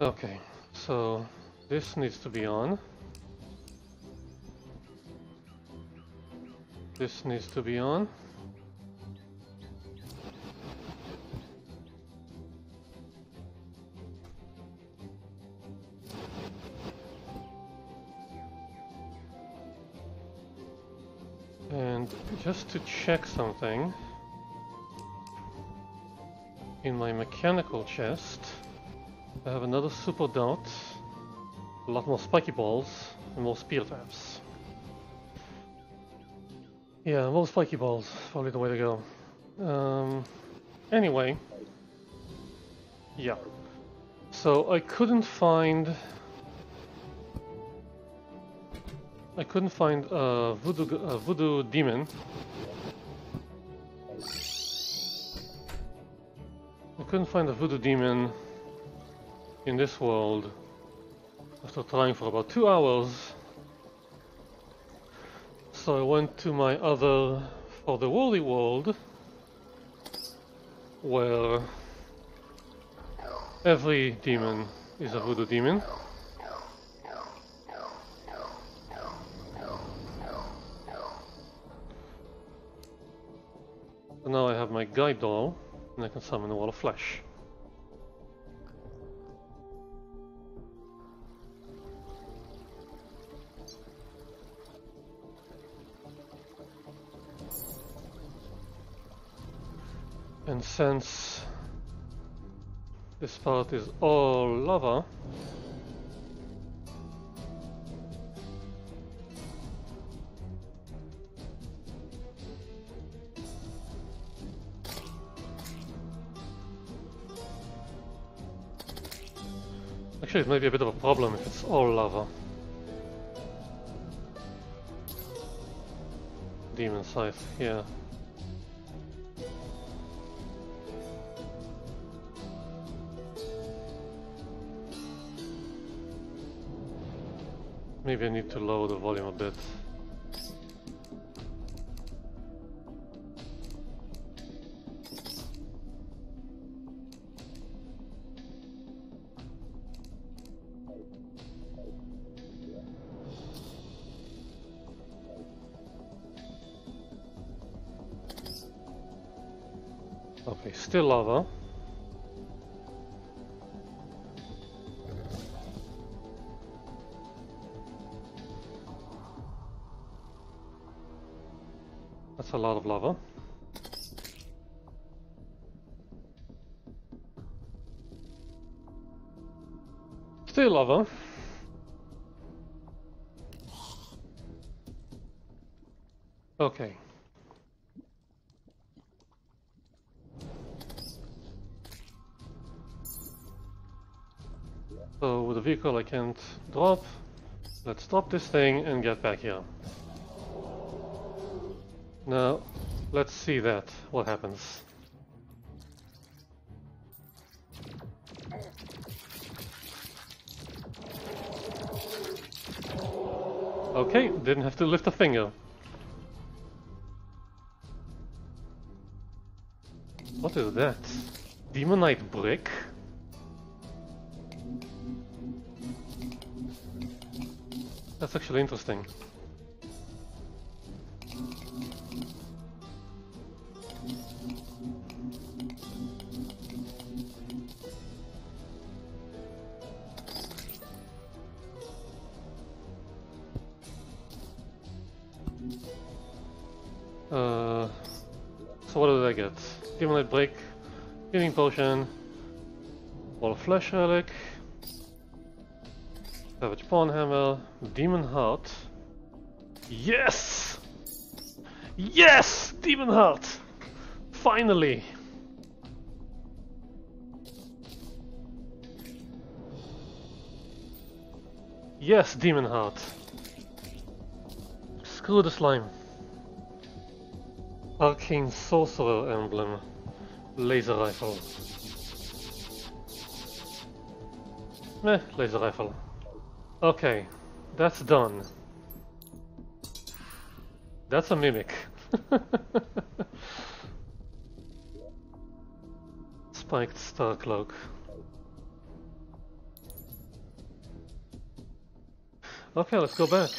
Okay, so this needs to be on. This needs to be on. And just to check something, in my mechanical chest, I have another super dot, a lot more spiky balls, and more spear traps. Yeah, more spiky balls, probably the way to go. Um, anyway, yeah. So I couldn't find I couldn't find a voodoo, a voodoo demon. I couldn't find a voodoo demon in this world after trying for about two hours. So I went to my other for the worthy world where every demon is a voodoo demon. So now I have my guide doll, and I can summon a wall of flesh. Since this part is all lava, Actually, it may be a bit of a problem if it's all lava. Demon Scythe, yeah. Maybe I need to lower the volume a bit. Okay, still lava. A lot of lava. Still lava. Okay. So with the vehicle I can't drop. Let's stop this thing and get back here. Now, let's see that, what happens. Okay, didn't have to lift a finger. What is that? Demonite brick? That's actually interesting. Potion, Wall Flesh Relic, Savage Pwnhammer, Demon Heart. Yes! Yes! Demon Heart! Finally! Yes, Demon Heart. Screw the slime. Arcane Sorcerer Emblem. Laser Rifle. Meh, Laser Rifle. Okay, that's done. That's a mimic. Spiked Star Cloak. Okay, let's go back.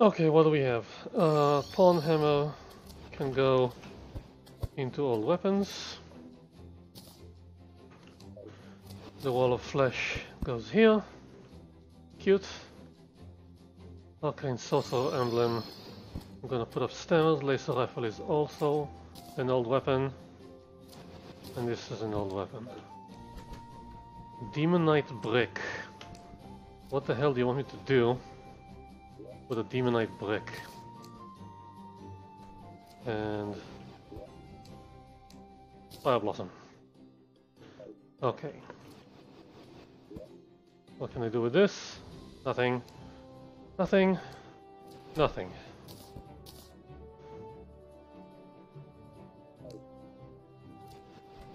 Okay, what do we have? Uh, Pwnhammer can go into old weapons. The wall of flesh goes here. Cute. Arcane sorcerer emblem. I'm gonna put up upstairs. Laser rifle is also an old weapon. And this is an old weapon. Demonite brick. What the hell do you want me to do with a demonite brick? And fire blossom. Okay. What can I do with this? Nothing. Nothing. Nothing.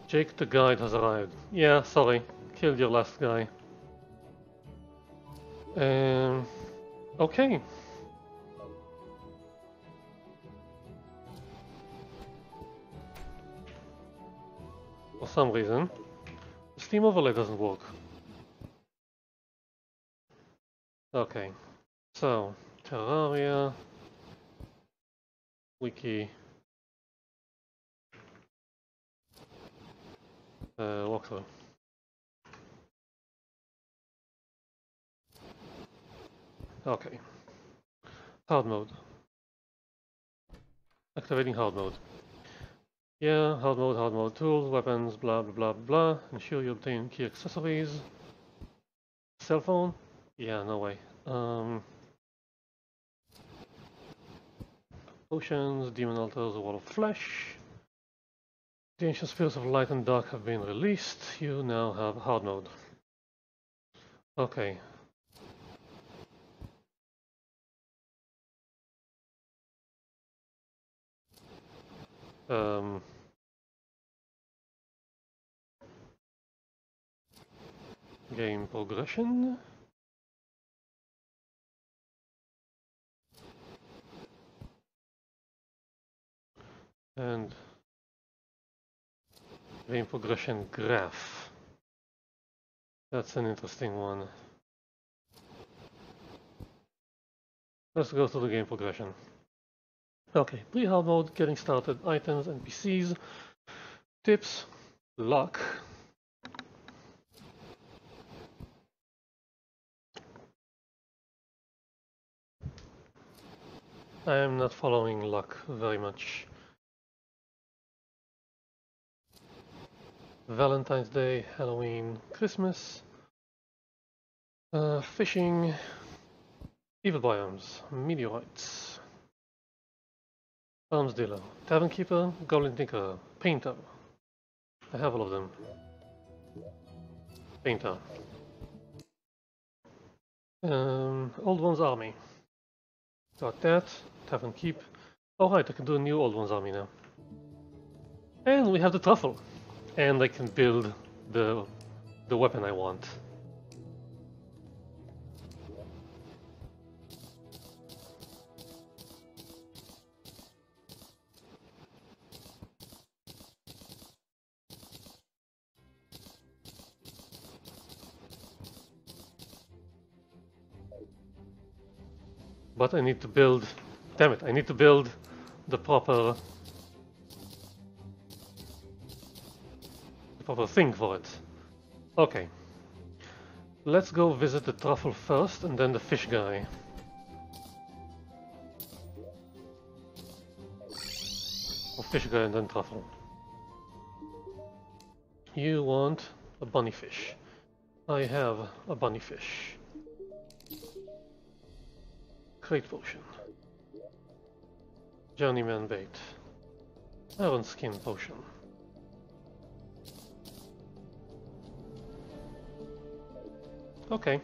Jake the guide has arrived. Yeah, sorry. Killed your last guy. Um, okay. Some reason, the Steam overlay doesn't work. Okay, so Terraria, Wiki, uh, walkthrough. Okay. Hard mode. Activating hard mode. Yeah, hard mode, hard mode, tools, weapons, blah blah blah blah. Ensure you obtain key accessories. Cell phone? Yeah, no way. Um, potions, demon altars, wall of flesh. The ancient spirits of light and dark have been released. You now have hard mode. Okay, um, game progression. And game progression graph. That's an interesting one. Let's go to the game progression. Okay, pre-hard mode, getting started, items, NPCs, tips, luck. I am not following luck very much. Valentine's Day, Halloween, Christmas, uh, fishing, evil biomes, meteorites. Arms dealer, tavern keeper, goblin tinker, painter. I have all of them. Painter. Um, old one's army. Got that. Tavern keep. Alright, I can do a new old one's army now. And we have the truffle. And I can build the the weapon I want. But I need to build, damn it, I need to build the proper, the proper thing for it. Okay. Let's go visit the truffle first and then the fish guy. Or fish guy and then truffle. You want a bunny fish. I have a bunny fish. Crate potion. Journeyman bait. Iron skin potion. Okay.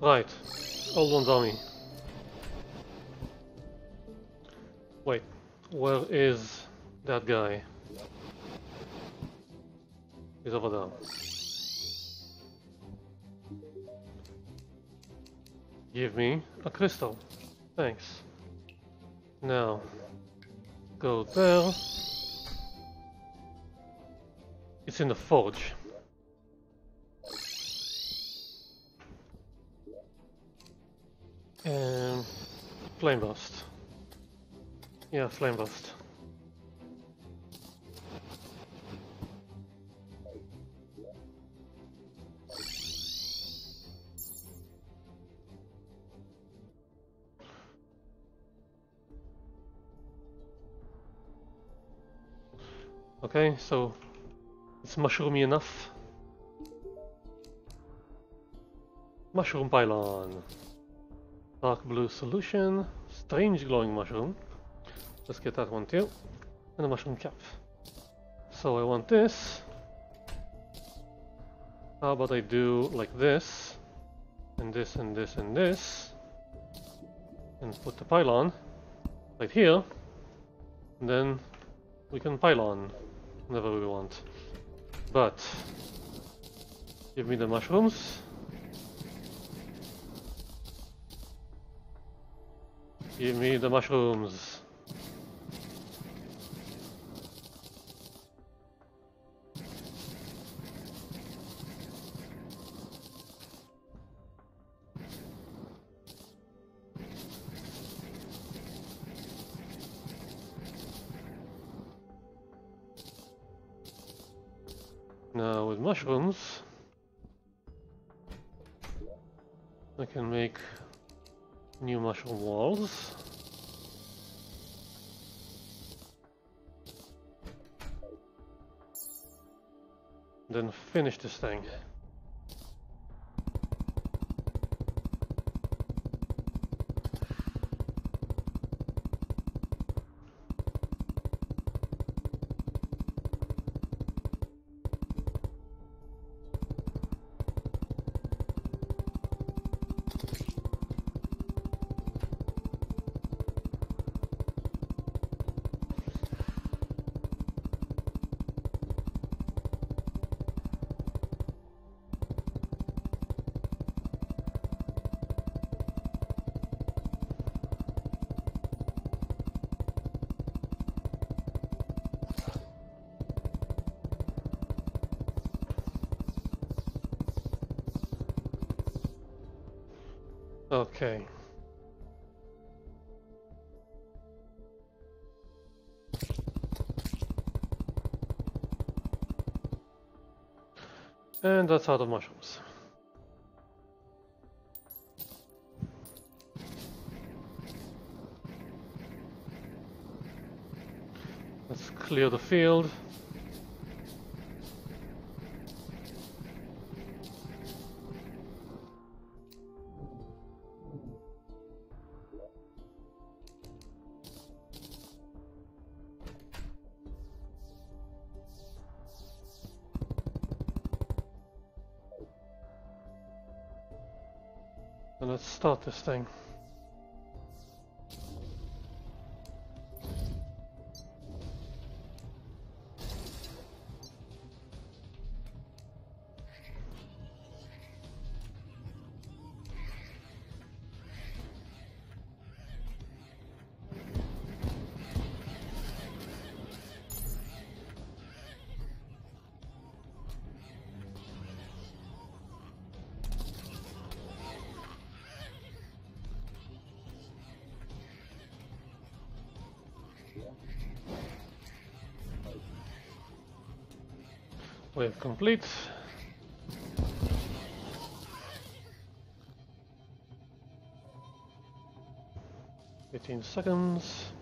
Right. Old one's army. Wait. Where is that guy? He's over there. Give me a crystal. Thanks. Now, go there. It's in the forge. And flame burst. Yeah, flame burst. Okay, so it's mushroomy enough. Mushroom pylon. Dark blue solution. Strange glowing mushroom. Let's get that one too. And a mushroom cap. So I want this. How about I do like this? And this and this and this. And put the pylon right here. And then we can pylon whenever we want. But give me the mushrooms. Give me the mushrooms. Now with mushrooms, I can make new mushroom walls. Then finish this thing. That's out of mushrooms. Let's clear the field. And let's start this thing. Complete. Fifteen seconds.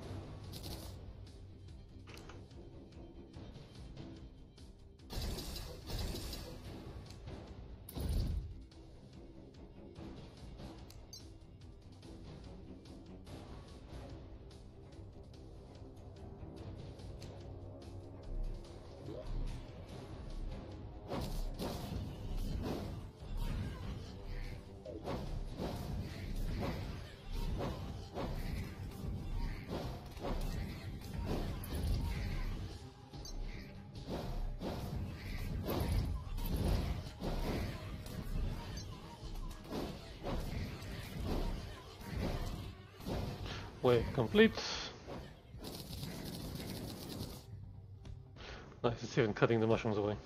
Complete. Nice, it's even cutting the mushrooms away.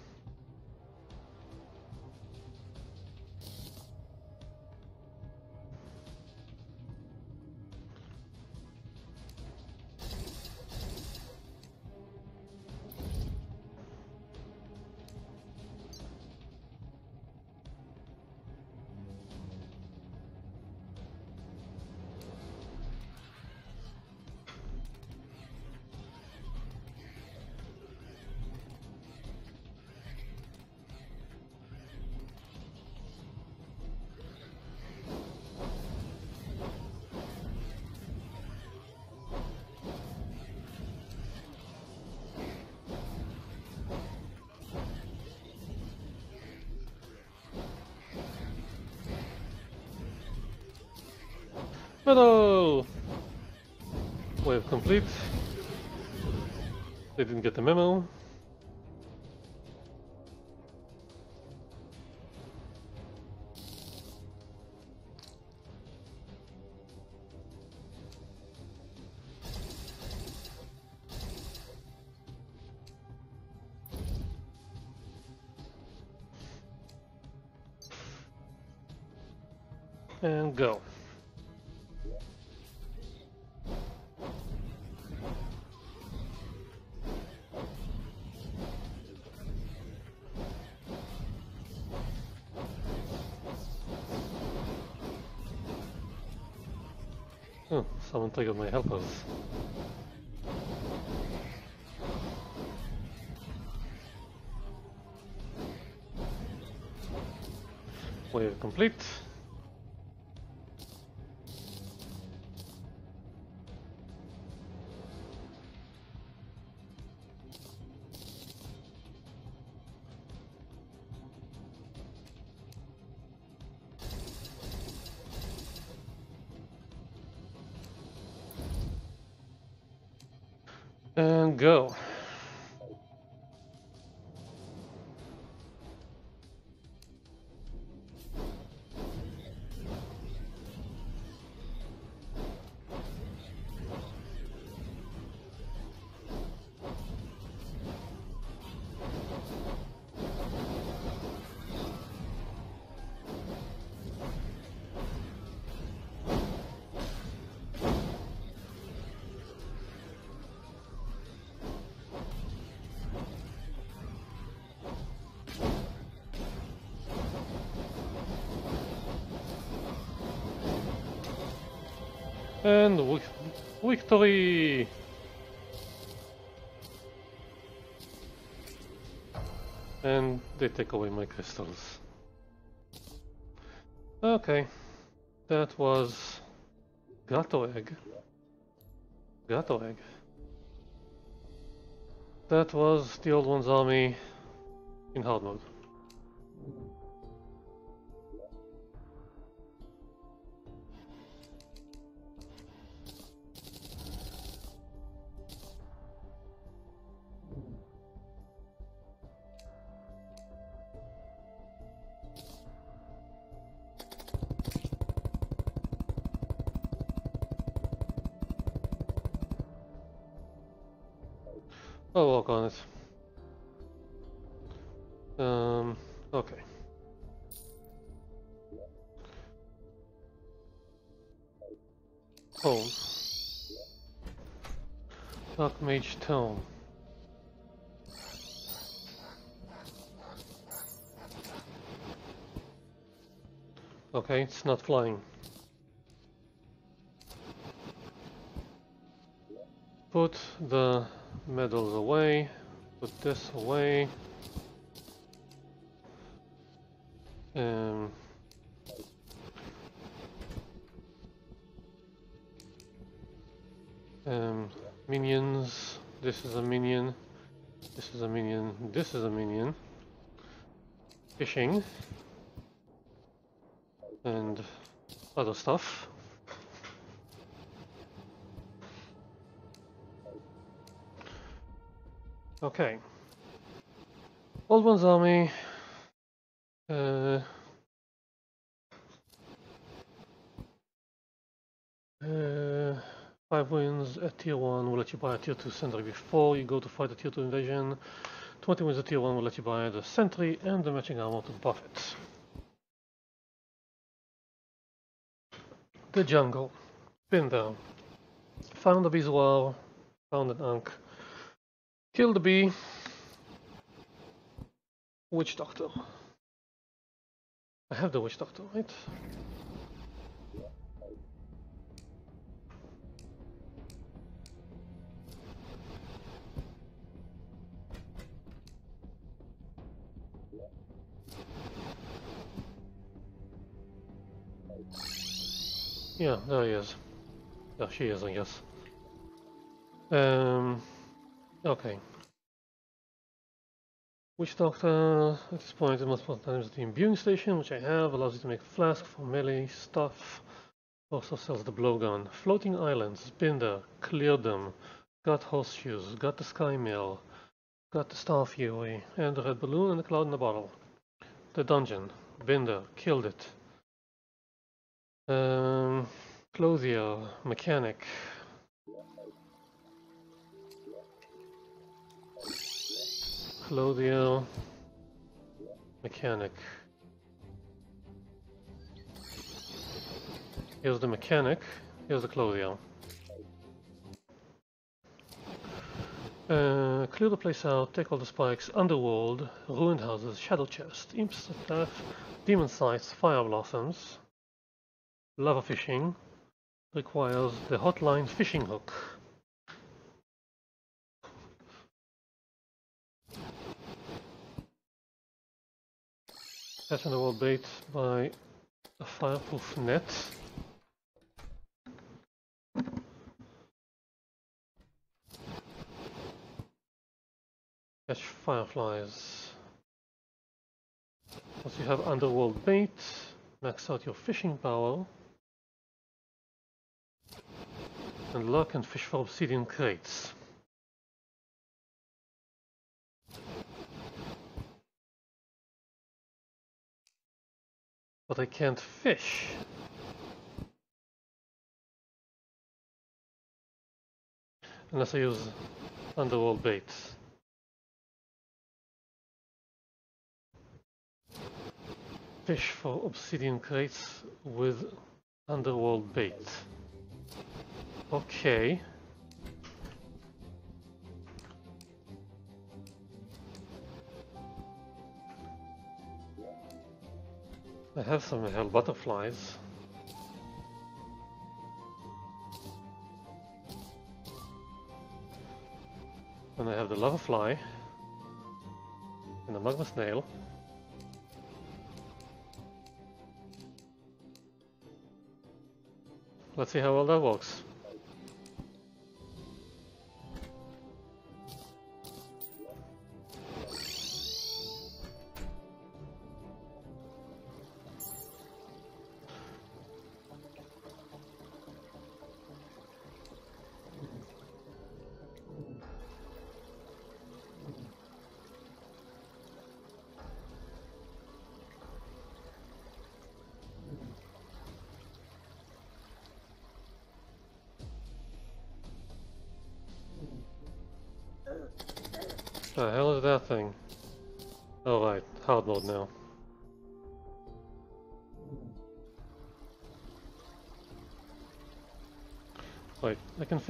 Medal! Wave complete. They didn't get the memo. Oh, someone triggered my. Wave complete. And go. Victory! And they take away my crystals. Okay, that was Gato egg. Gato egg. That was the old one's army in hard mode. Mage Tome. Okay, it's not flying. Put the medals away, put this away. Um, um, minions, this is a minion, this is a minion, this is a minion. Fishing. And other stuff. Okay. Old One's army. Uh, five wins at tier 1 will let you buy a tier 2 sentry before you go to fight a tier 2 invasion. 20 wins at tier 1 will let you buy the sentry and the matching armor to buff it. The jungle. Been there. Found a Bezoar. Found an Ankh. Kill the bee. Witch Doctor. I have the Witch Doctor, right? Yeah, there he is. There she is, I guess. Um, okay. Witch Doctor, at this point, it must put times the imbuing station, which I have, allows you to make a flask for melee stuff. Also sells the blowgun. Floating islands, Binder, cleared them. Got horseshoes, got the Skymill, got the Starfury, and the red balloon and the cloud in the bottle. The dungeon, Binder, killed it. Um, mechanic. Clothier, mechanic. Here's the mechanic, here's the clothier. Uh, clear the place out, take all the spikes, underworld, ruined houses, shadow chest, imps staff, demon scythes, fire blossoms, lava fishing, requires the hotline fishing hook. Underworld bait by a fireproof net. Catch fireflies. Once you have underworld bait, max out your fishing power. And look and fish for obsidian crates. But I can't fish. Unless I use underworld baits. Fish for obsidian crates with underworld bait. Okay. I have some hell butterflies. And I have the lava fly and the magma snail. Let's see how well that works.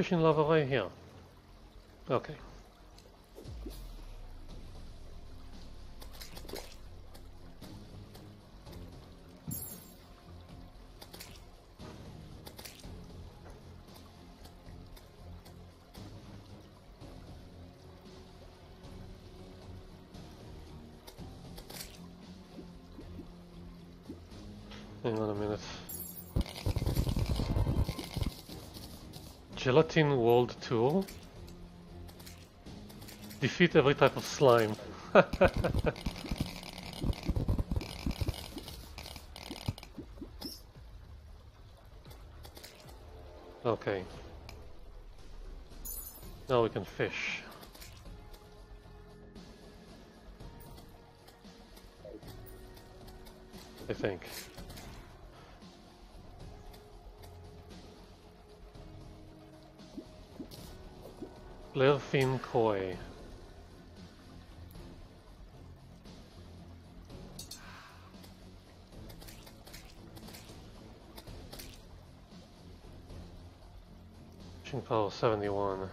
I can fish in lava right here. Okay. Gelatin World Tour. Defeat every type of slime. okay. Now we can fish. I think. Fin Koi. Fishing power 71.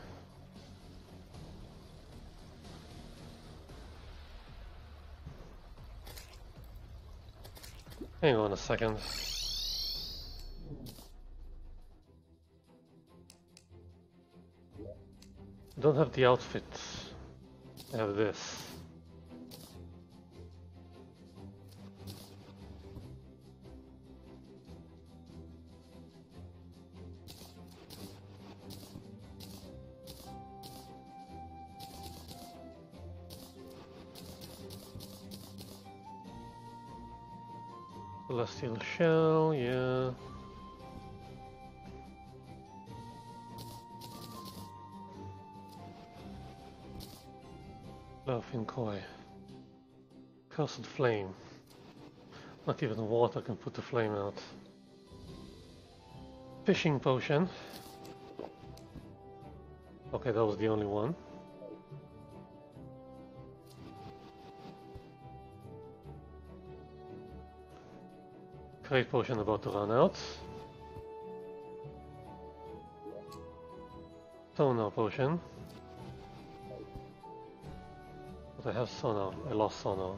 Hang on a second. Don't have the outfit. I have this. Celestial shell, Laughing. Cursed flame. Not even water can put the flame out. Fishing potion. Okay, that was the only one. Great potion about to run out. Sonar potion. I have sonar. I lost sonar.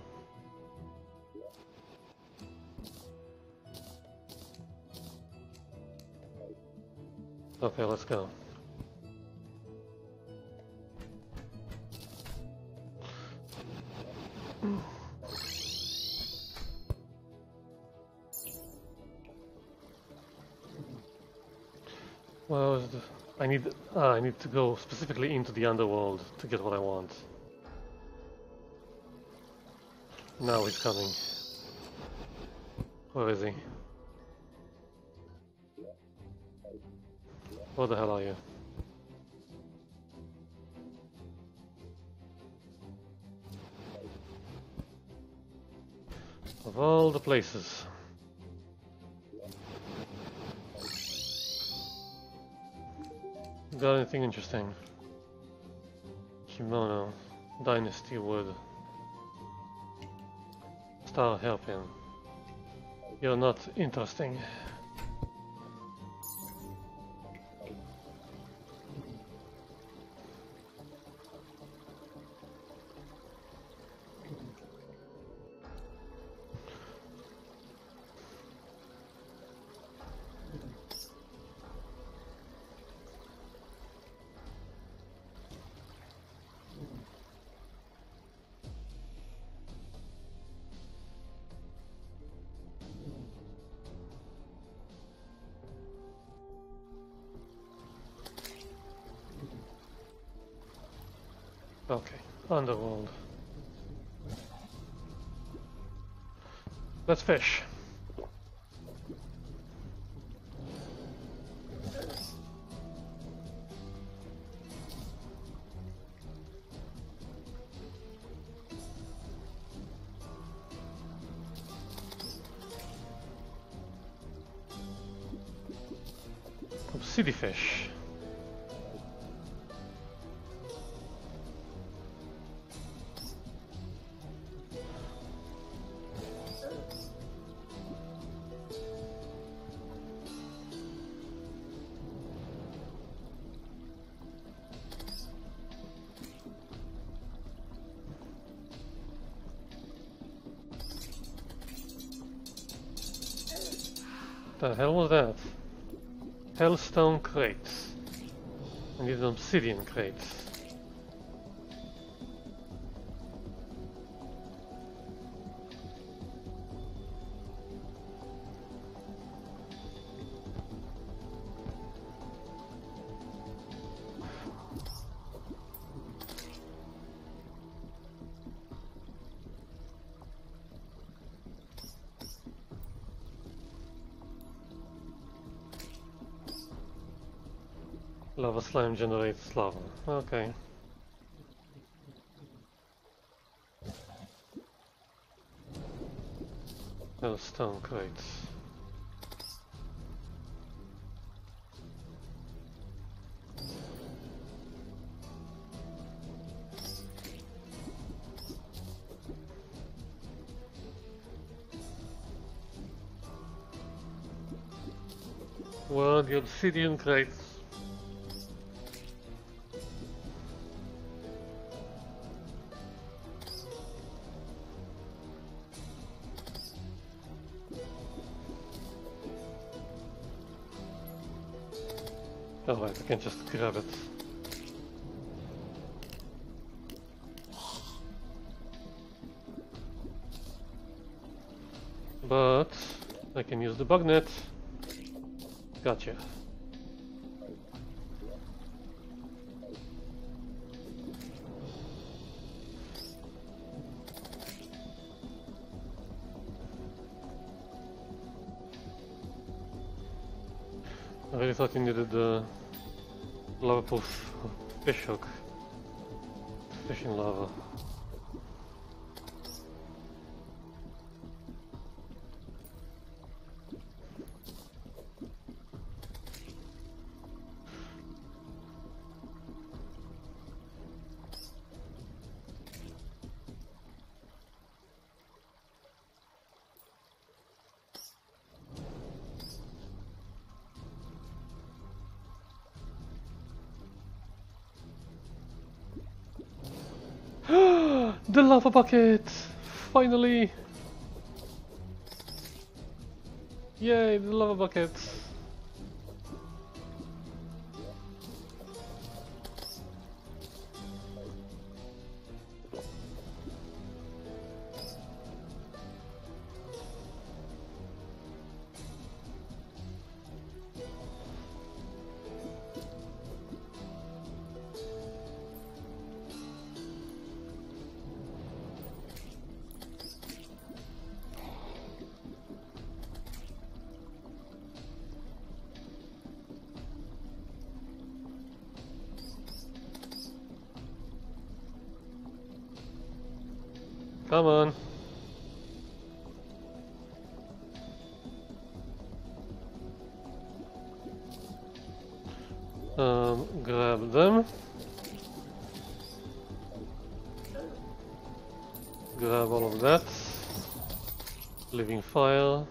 Okay, let's go. Well, I need uh, I need to go specifically into the underworld to get what I want. Now he's coming. Where is he? Where the hell are you? Of all the places. Got anything interesting? Kimono, Dynasty Wood, Star helping. You're not interesting. Let's fish. City fish. Hellstone crates. I need obsidian crates. Generates lava. Okay. No stone crates. Well, the obsidian crates Alright, I can just grab it. But I can use the bug net. Gotcha. You needed the lavaproof fish hook. Fishing lava. The lava bucket! Finally! Yay, the lava bucket! Um, grab them. Grab all of that. Living fire.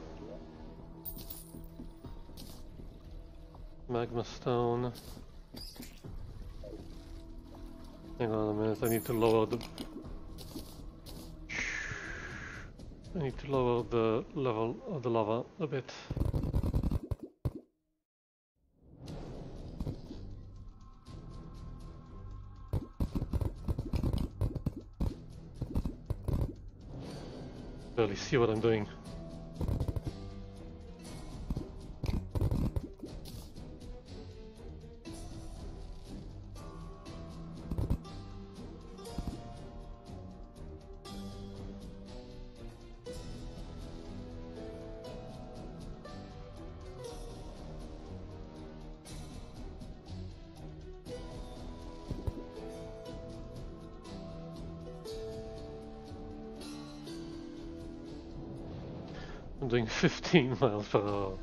Magma stone. Hang on a minute, I need to lower the I need to lower the level of the lava a bit. See what I'm doing. Miles per hour.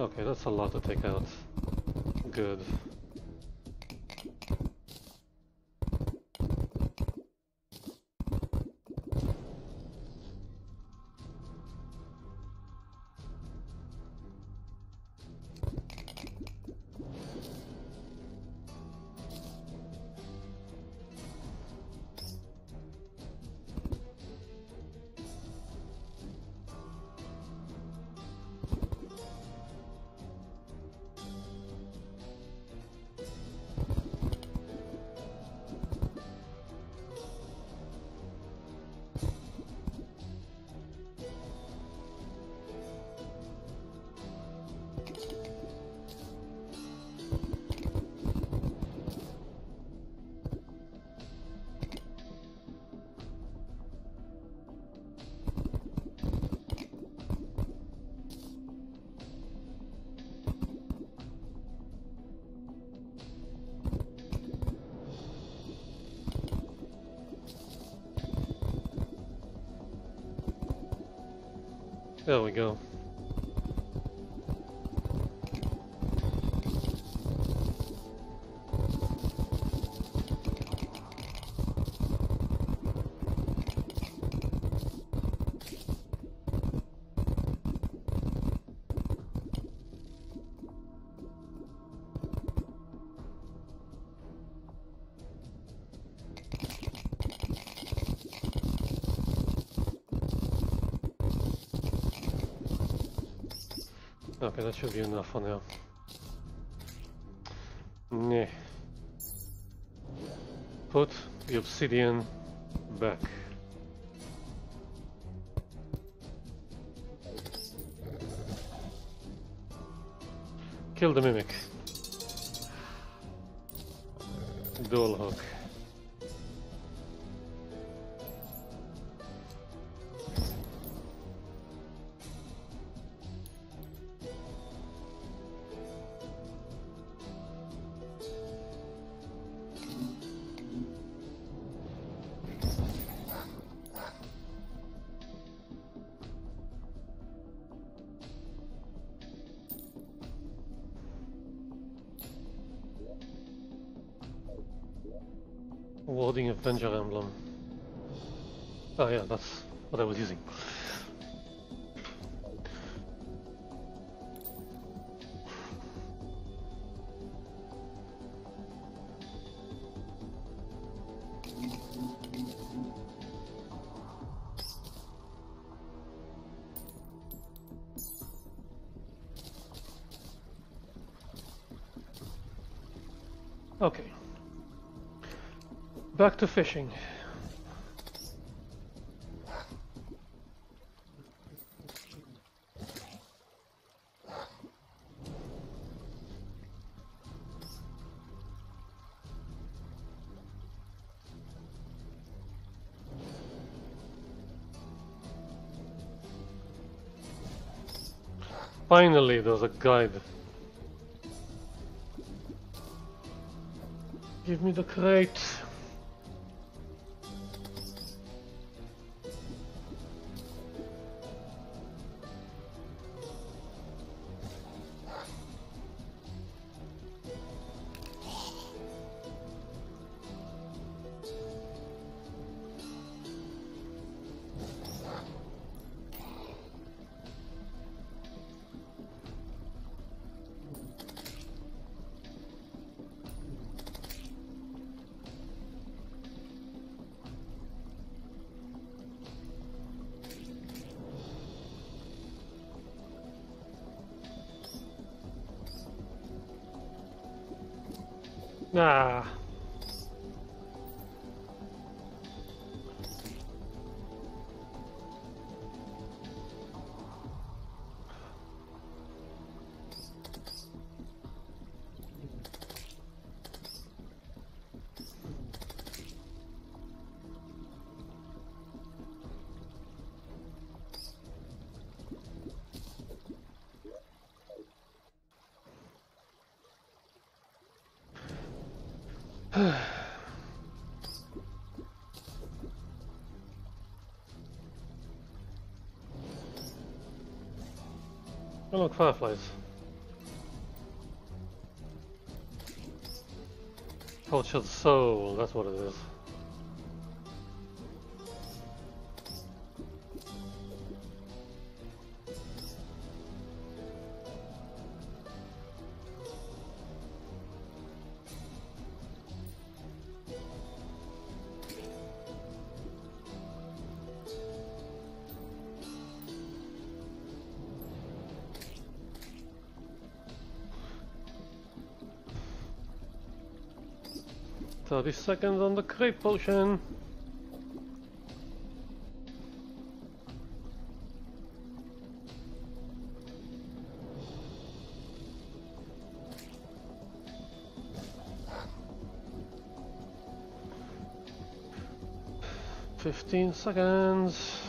Okay, that's a lot to take out. Good. Okay, that should be enough for now. Nah. Put the obsidian back. Kill the mimic. Dual hook. Finally, there's a guide. Give me the crate. Ah. Oh look, fireflies. The soul, that's what it is. Thirty seconds on the creep potion. Fifteen seconds.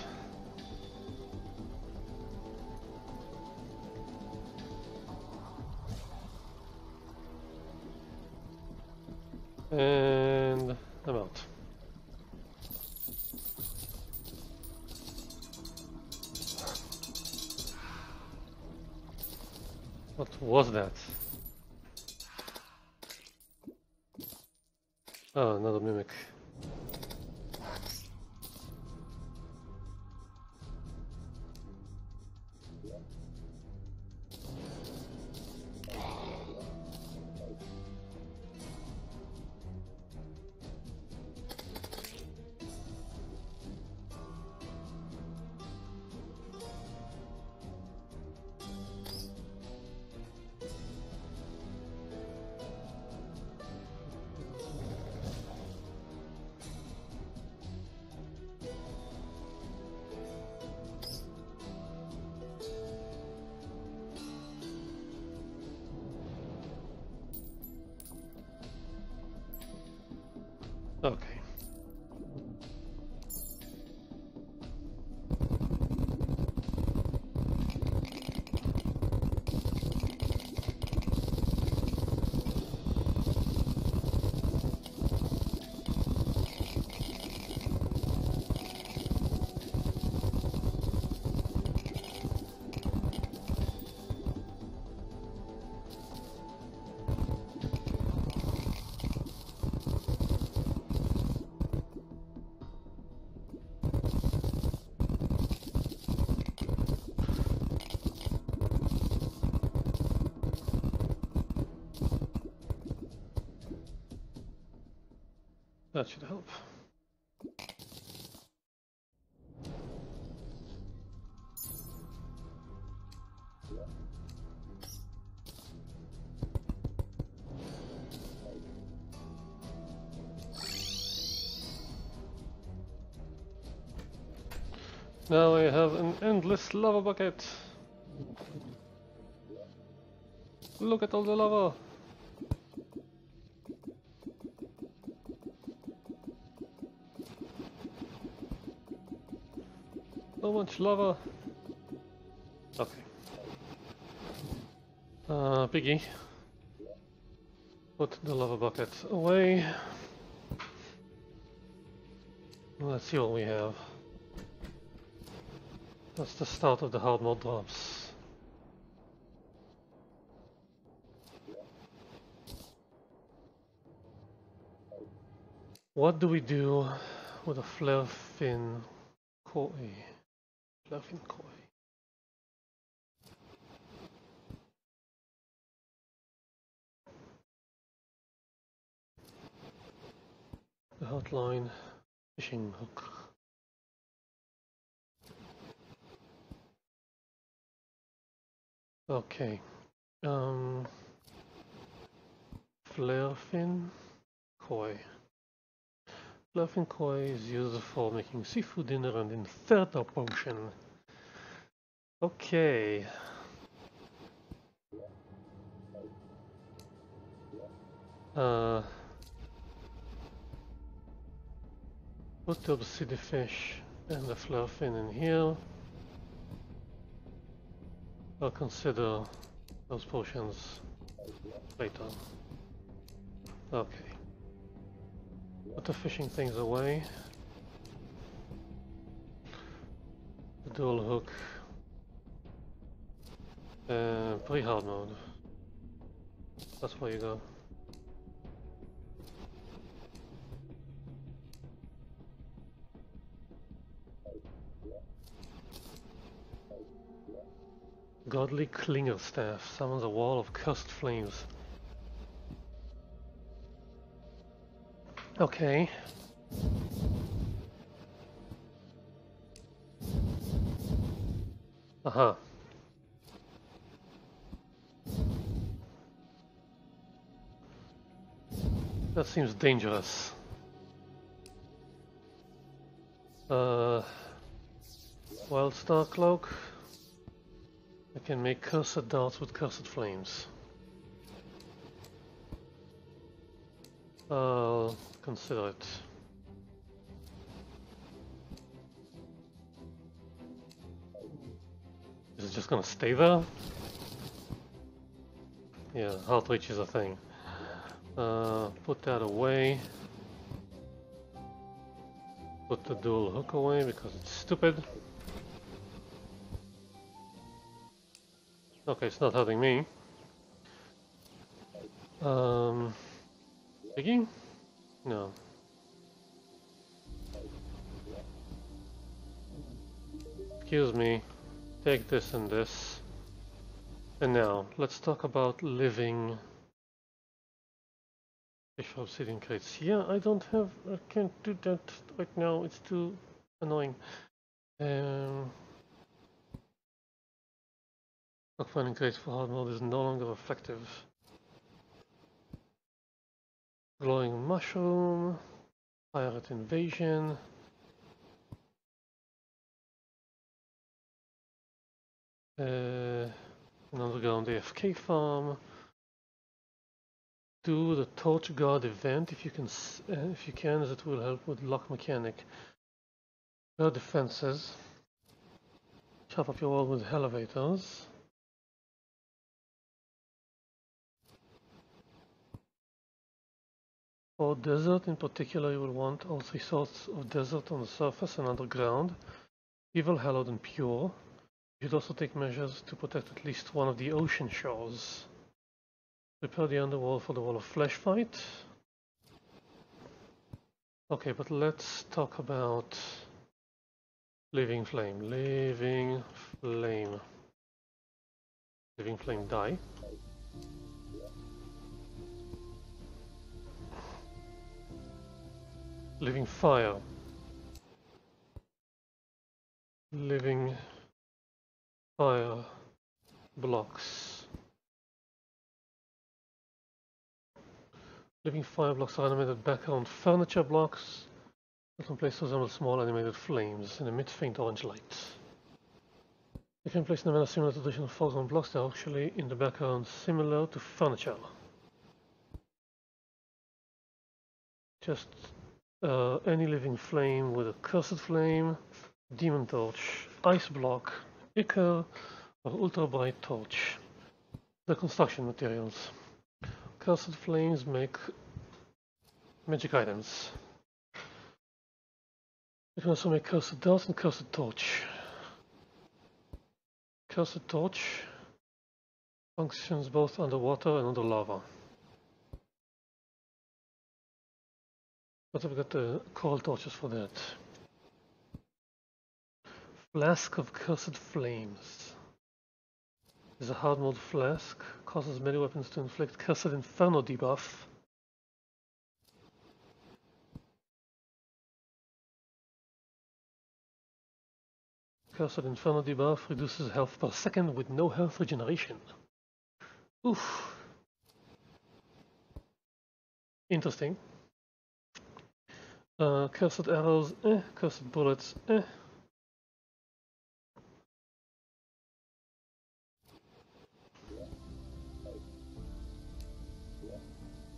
Now I have an endless lava bucket. Look at all the lava. So much lava. Okay. Uh, Piggy. Put the lava bucket away. Let's see what we have. That's the start of the hard mode drops. What do we do with a flare fin koi? Flare fin koi. The hotline fishing hook. Okay. Um, koi. Flare koi is used for making seafood dinner and inferno potion. Okay. Uh, put the obsidian fish and the flare in here. I'll consider those potions later. Okay. Put the fishing things away. The dual hook. And pre-hard mode. That's where you go. Godly Clinger staff summons a wall of cursed flames. Okay. Aha. That seems dangerous. Uh, Wild Star Cloak. Can make cursed darts with cursed flames. I'll consider it. Is it just gonna stay there? Yeah, heart reach is a thing. Uh, put that away. Put the dual hook away because it's stupid. Okay, it's not hurting me. Um, digging? No. Excuse me. Take this and this. And now, let's talk about living fish obsidian crates. Yeah, I don't have, I can't do that right now, it's too annoying. Um, finding crates for hard mode is no longer effective. Glowing mushroom, pirate invasion. Uh, an underground AFK farm. Do the torch god event if you can. Uh, if you can, as it will help with lock mechanic. Guard defenses. Chop up your wall with elevators. For desert in particular, you will want all three sorts of desert on the surface and underground, evil, hallowed, and pure. You should also take measures to protect at least one of the ocean shores. Prepare the underworld for the wall of flesh fight. Okay, but let's talk about living flame. Living flame. Living flame dye. Living fire. Living fire blocks. Living fire blocks are animated background furniture blocks that can place resemble small animated flames and emit faint orange light. You can place them in a similar to traditional foreground blocks, they're actually in the background similar to furniture. Just uh, any living flame with a cursed flame, demon torch, ice block, ichor, or ultra bright torch. The construction materials. Cursed flames make magic items. You can also make cursed dust and cursed torch. Cursed torch functions both underwater and under lava. But I've got the coal torches for that. Flask of Cursed Flames. Is a hard mode flask, causes many weapons to inflict Cursed Inferno debuff. Cursed Inferno debuff reduces health per second with no health regeneration. Oof. Interesting. Uh, cursed arrows, eh. Cursed bullets, eh.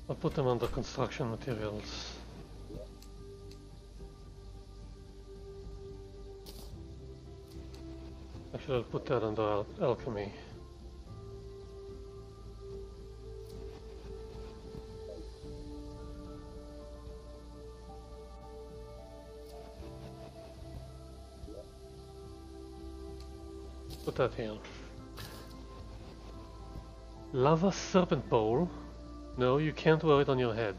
I'll put them under construction materials. Actually, I'll put that under al alchemy. Put that here. Lava Serpent Bowl. No, you can't wear it on your head.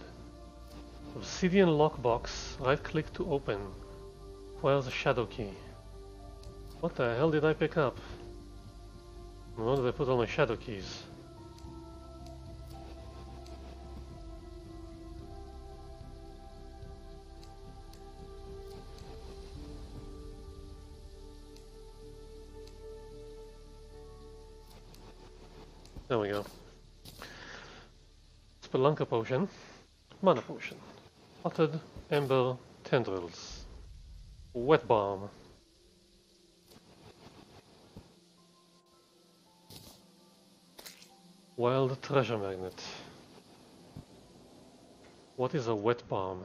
Obsidian lockbox. Right click to open. Where's the shadow key. What the hell did I pick up? Where did I put all my shadow keys? There we go. Spelunker potion. Mana potion. Potted ember tendrils. Wet bomb. Wild treasure magnet. What is a wet bomb?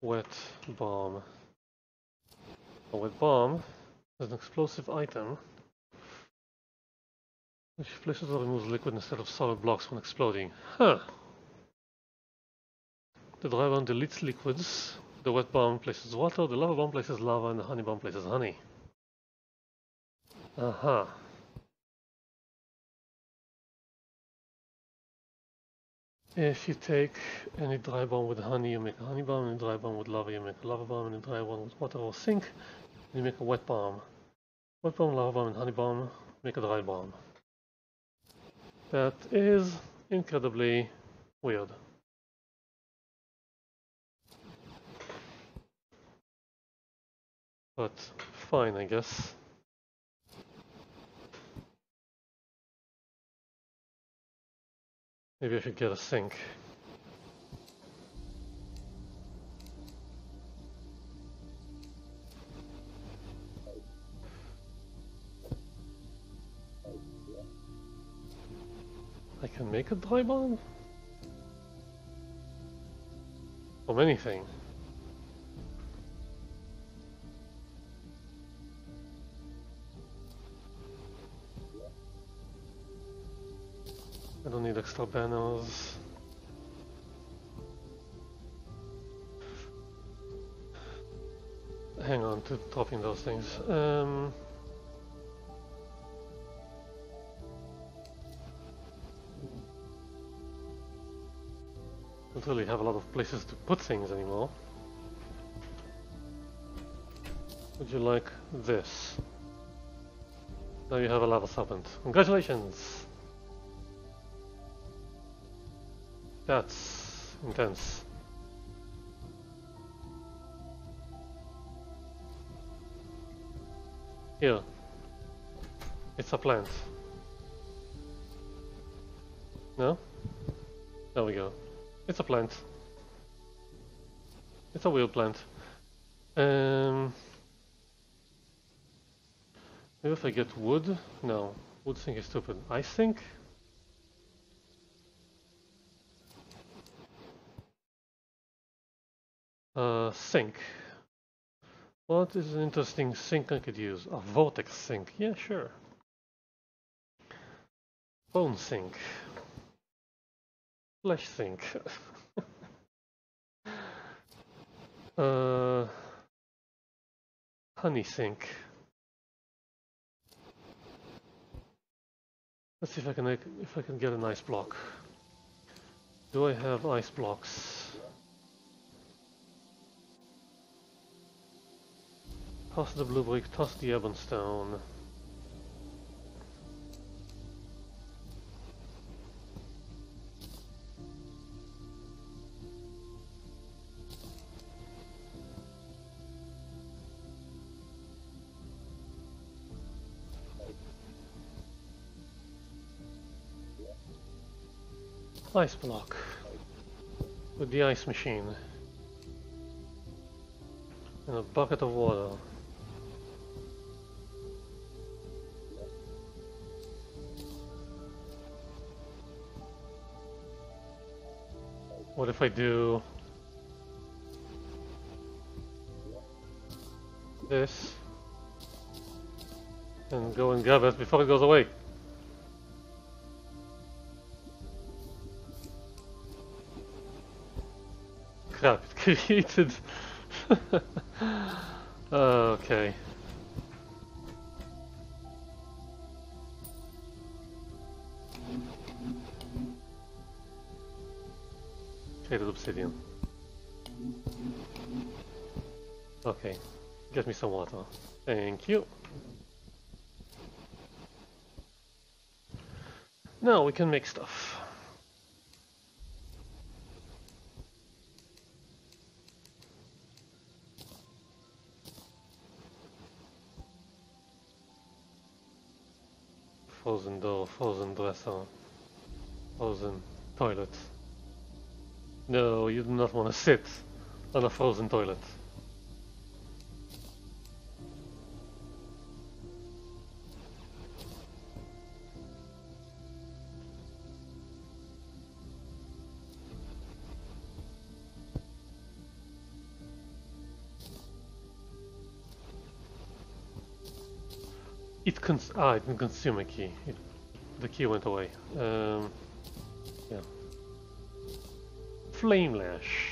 Wet bomb. A wet bomb is an explosive item which flushes or removes liquid instead of solid blocks when exploding. Huh. The dry bomb deletes liquids, the wet bomb places water, the lava bomb places lava, and the honey bomb places honey. Uh-huh. If you take any dry bomb with honey, you make a honey bomb, and a dry bomb with lava, you make a lava bomb, and a dry one with water or sink, you make a wet bomb. Wet bomb, lava bomb, and honey bomb, make a dry bomb. That is incredibly weird. But fine, I guess. Maybe I should get a sink. Can make a dry bomb? From anything. I don't need extra banners. Hang on to dropping those things. Um, don't really have a lot of places to put things anymore. Would you like this? Now you have a lava serpent. Congratulations! That's intense. Here. It's a plant. No? There we go. It's a plant. It's a wheel plant. Um, maybe if I get wood? No. Wood sink is stupid. I sink? Uh, sink. What is an interesting sink I could use? A vortex sink. Yeah, sure. Bone sink. Sink. uh, honey sink. Let's see if I can if I can get an ice block. Do I have ice blocks? Toss the blue brick, toss the ebon stone. Ice block with the ice machine and a bucket of water. What if I do this and go and grab it before it goes away? Crap, it created... okay. Created obsidian. Okay, get me some water. Thank you. Now we can make stuff. Frozen door, frozen dresser, frozen toilet. No, you do not want to sit on a frozen toilet. It cons ah, it didn't consume a key. It, the key went away. Um, yeah. Flame Lash.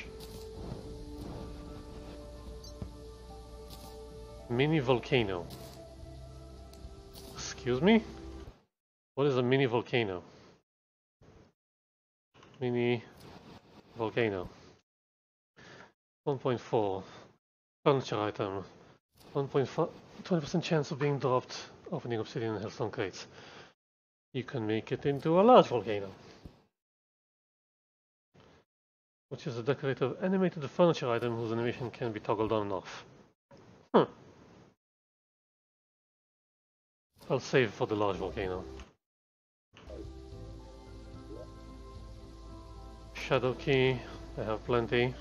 Mini volcano. Excuse me? What is a mini volcano? Mini volcano. 1.4. Furniture item. 1.5. 20% chance of being dropped opening obsidian and hellstone crates. You can make it into a large volcano. Which is a decorative animated furniture item whose animation can be toggled on and off. I'll save for the large volcano. Shadow key, I have plenty.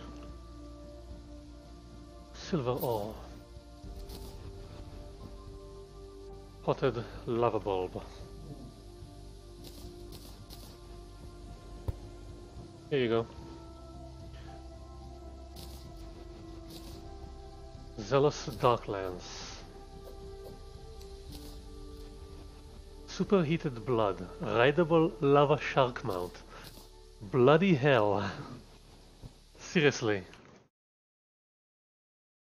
Silver ore. Potted lava bulb. Here you go. Zealous Dark Lance. Superheated blood. Rideable lava shark mount. Bloody hell. Seriously.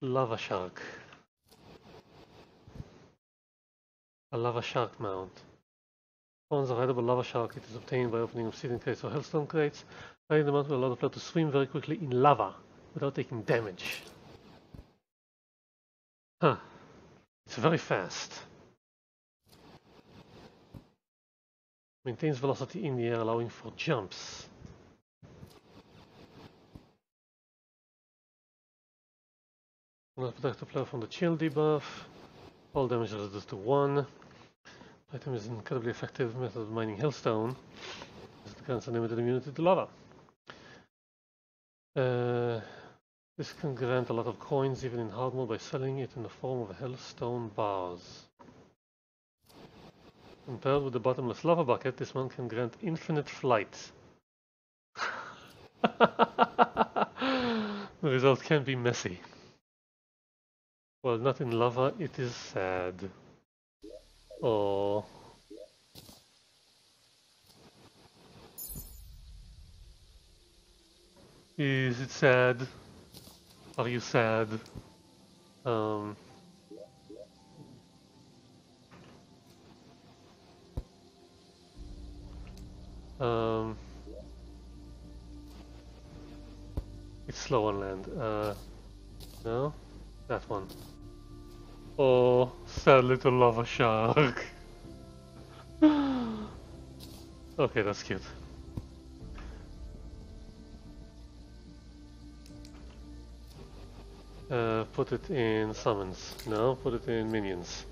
Lava shark. A lava shark mount. Spawns a rideable lava shark. It is obtained by opening obsidian crates or hellstone crates. Riding the mount will allow the player to swim very quickly in lava without taking damage. Huh. It's very fast. Maintains velocity in the air, allowing for jumps. Not protect the player from the chill debuff. All damage reduced to 1. Item is an incredibly effective method of mining hellstone. It grants unlimited immunity to lava. Uh, this can grant a lot of coins even in hard mode by selling it in the form of hellstone bars. Compared with the bottomless lava bucket, this one can grant infinite flight. the result can be messy. Well, not in lava, it is sad. Oh. Is it sad? Are you sad? Um. Um. It's slow on land. Uh, no? That one. Oh, sad little lava shark. okay, that's cute. Uh, put it in summons. No, put it in minions.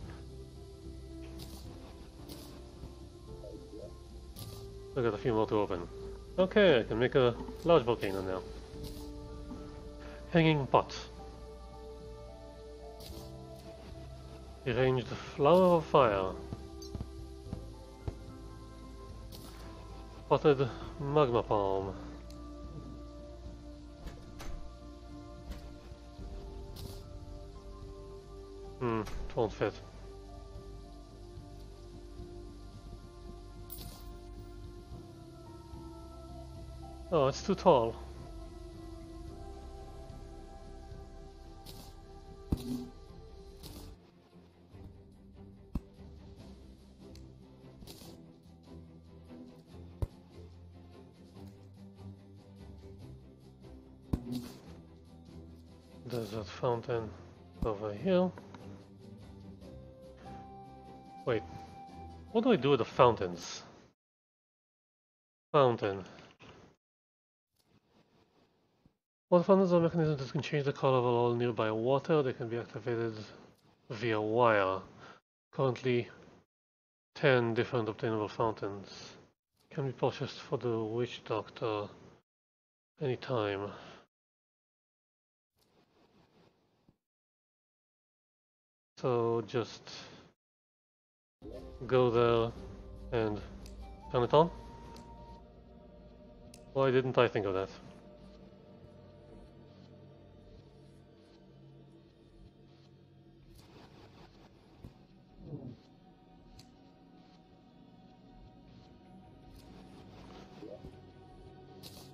I got a few more to open. Okay, I can make a large volcano now. Hanging pot. The flower of fire. Potted magma palm. Hmm, it won't fit. Oh, it's too tall. Desert fountain over here. Wait, what do I do with the fountains? Fountain. Well, fountains are mechanisms that can change the color of all nearby water. They can be activated via wire. Currently, 10 different obtainable fountains. Can be purchased for the witch doctor anytime. So just go there and turn it on? Why didn't I think of that?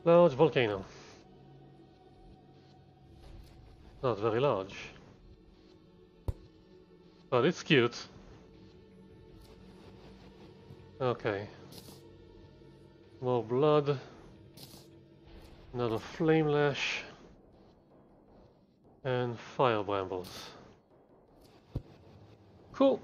Large volcano. Not very large. But it's cute. Okay. More blood. Another flame lash. And fire brambles. Cool.